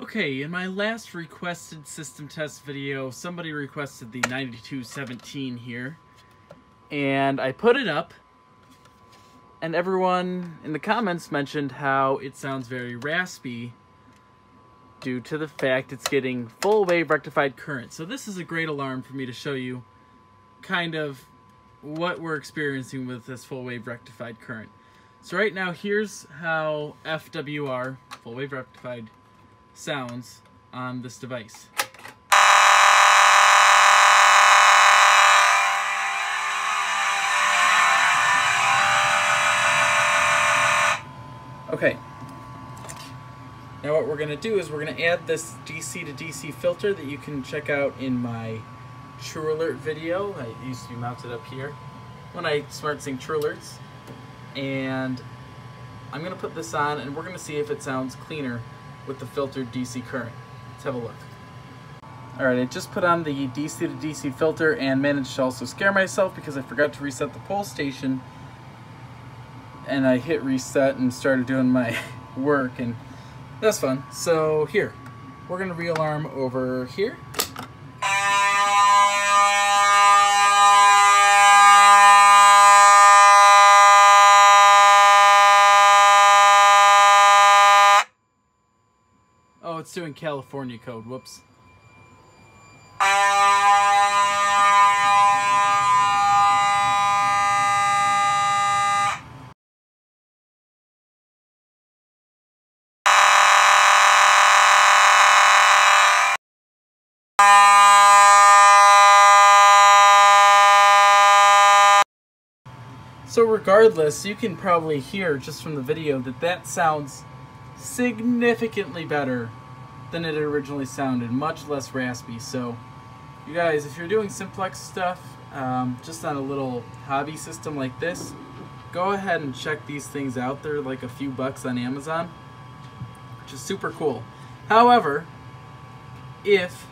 Okay, in my last requested system test video, somebody requested the 9217 here. And I put it up, and everyone in the comments mentioned how it sounds very raspy due to the fact it's getting full wave rectified current. So this is a great alarm for me to show you kind of what we're experiencing with this full wave rectified current. So right now, here's how FWR, full wave rectified, sounds on this device. Okay. Now what we're going to do is we're going to add this DC to DC filter that you can check out in my True Alert video. I used to be mounted up here when I smart sync True Alerts. And I'm going to put this on and we're going to see if it sounds cleaner with the filtered DC current. Let's have a look. Alright, I just put on the DC to DC filter and managed to also scare myself because I forgot to reset the pull station and I hit reset and started doing my work and that's fun. So here, we're going to realarm over here. Oh, it's doing California code. Whoops. So regardless, you can probably hear just from the video that that sounds significantly better than it originally sounded, much less raspy. So you guys, if you're doing simplex stuff, um, just on a little hobby system like this, go ahead and check these things out. They're like a few bucks on Amazon, which is super cool. However, if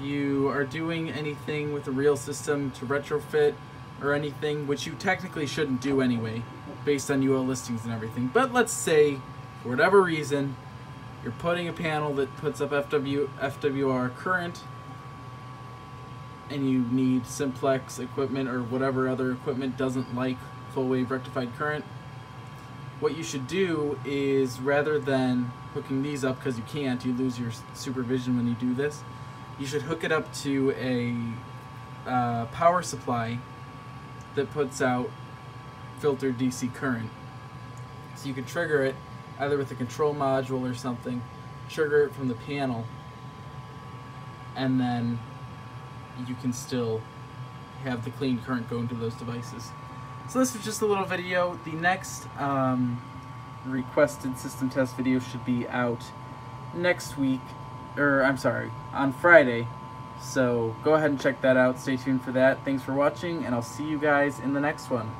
you are doing anything with a real system to retrofit or anything, which you technically shouldn't do anyway, based on UL listings and everything. But let's say, for whatever reason, you're putting a panel that puts up FW, FWR current, and you need simplex equipment or whatever other equipment doesn't like full wave rectified current. What you should do is rather than hooking these up because you can't, you lose your supervision when you do this. You should hook it up to a uh, power supply that puts out filtered DC current. So you can trigger it either with a control module or something, trigger it from the panel, and then you can still have the clean current go into those devices. So this was just a little video. The next um, requested system test video should be out next week, or I'm sorry, on Friday. So go ahead and check that out. Stay tuned for that. Thanks for watching, and I'll see you guys in the next one.